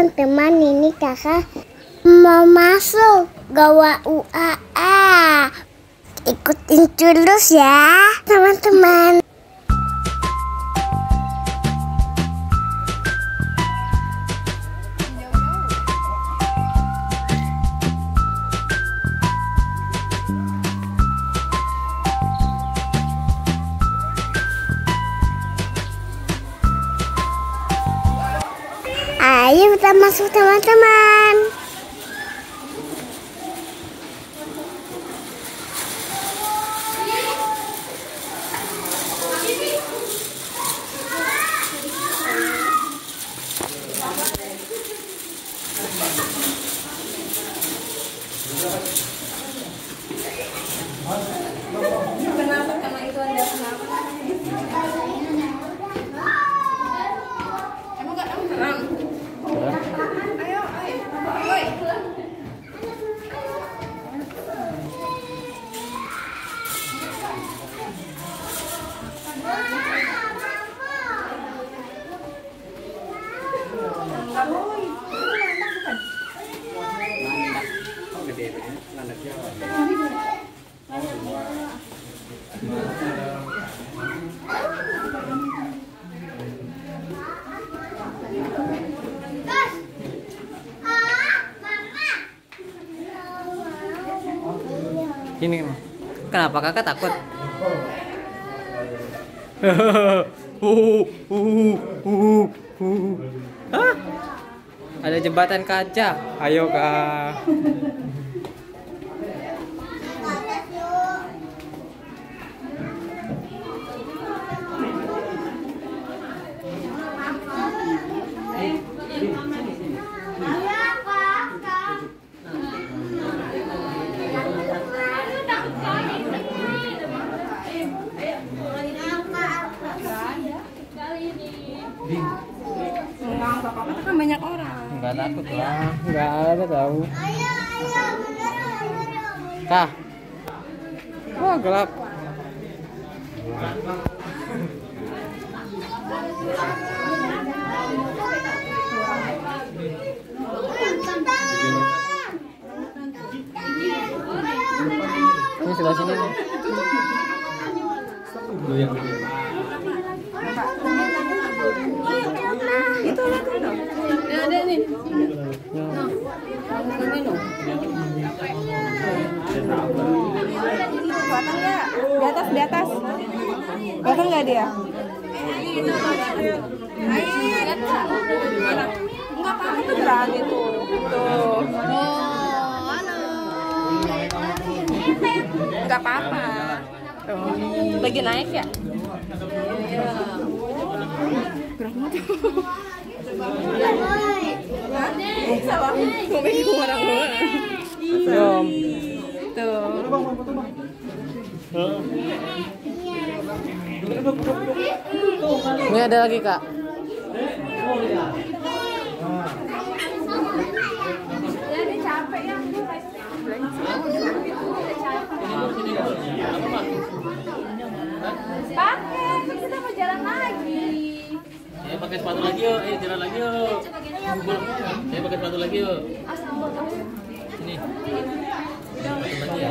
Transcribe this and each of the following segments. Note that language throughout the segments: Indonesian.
teman-teman ini kakak mau masuk gawa UAA ikutin terus ya teman-teman Ayo kita masuk teman-teman. Kenapa? Ini kenapa kakak takut? Uh, uh, uh, uh. Hah? Ada jembatan kaca. Ayo kak. Enggak, enggak apa-apa, kan banyak orang. Enggak takut lah. Enggak ada tahu. Kak. Wah gelap. Ini sebelah sini nih. Itu lihat dong. Yang ada nih. Kelihatan nggak? Di atas. Kelihatan nggak dia? Enggak apa-apa tuh berani tuh. Tuh. Enggak apa-apa. Tuh. Lagi naik ya? Salah. Mau bikin orang Yom. Tuh. Ini ada lagi kak. Ya. Pakai, kan kita mau jalan lagi. Ayo pakai sepatu lagi yuk, ayo jalan lagi yuk. Ayo pakai sepatu lagi yuk. Sini. Lagi ya.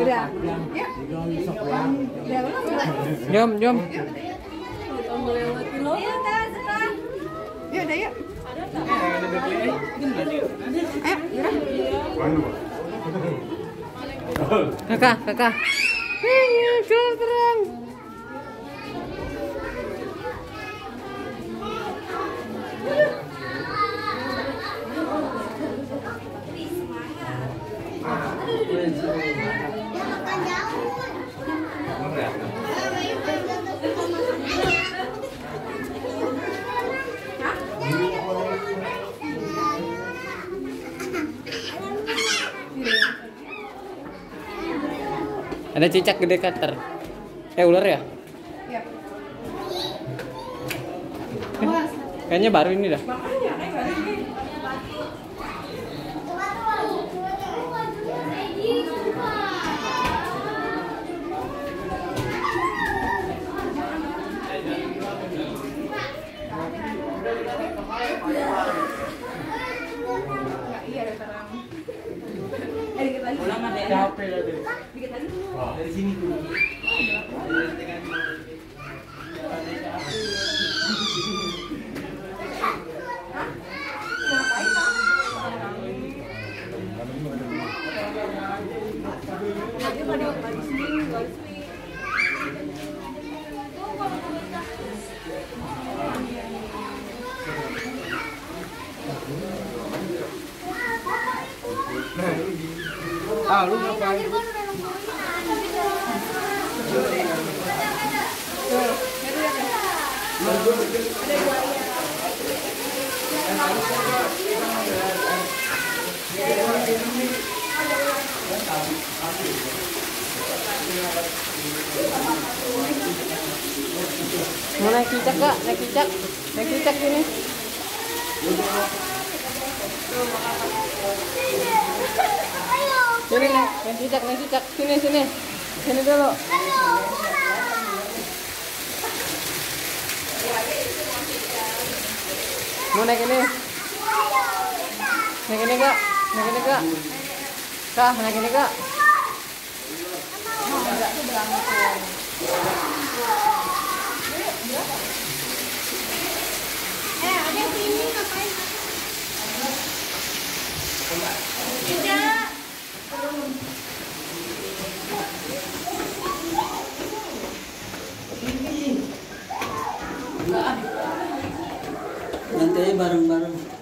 Udah. Ya. Iya. Yuk, udah yuk. Ayo, gerak. Kakak, kakak. Iya, jalan terang. Ada cicak gede kater. Eh ular ya? Iya. Eh, kayaknya baru ini dah. Makanya, Dikit lagi. Ngapain kamu? Tadi mau di- di sini, nggak di sini. Ah, lu ngapain? Mau naik cicak kak? Naik cicak? Naik cicak sini. Sini naik, naik cicak, naik cicak. Sini, sini. Sini dulu. Mau naik ini? Naik ini kak? Naik ini kak? Kak, naik ini kak? Nanti bareng-bareng.